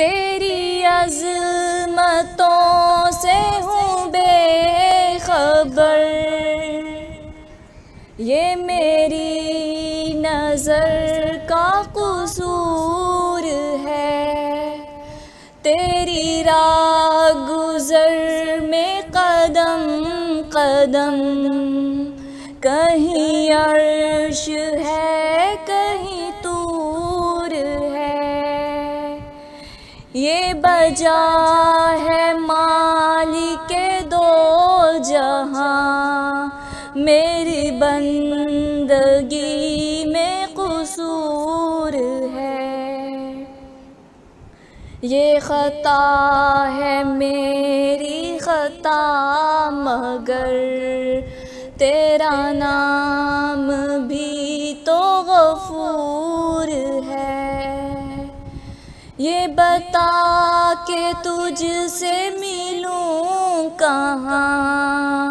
तेरी अजमतों से हूँ बेखबर। ये मेरी नज़र का कसूर है। तेरी राह गुज़र में कदम कदम, कहीं अर्श है ये बजा है मालिक दो जहाँ। मेरी बंदगी में कसूर है। ये ख़ता है मेरी ख़ता मगर तेरा नाम भी तो गफूर है। ये बता के तुझसे मिलूं कहाँ?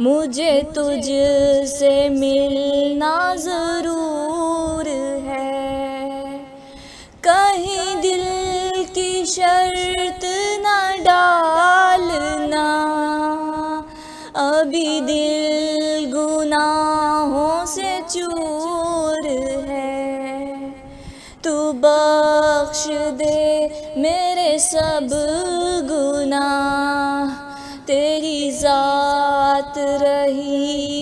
मुझे तुझसे मिलना ज़रूर है। कहीं दिल की शर्त न डालना, अभी दिल गुनाहों से चूर बख्श दे मेरे सब गुना तेरी ज़ात रही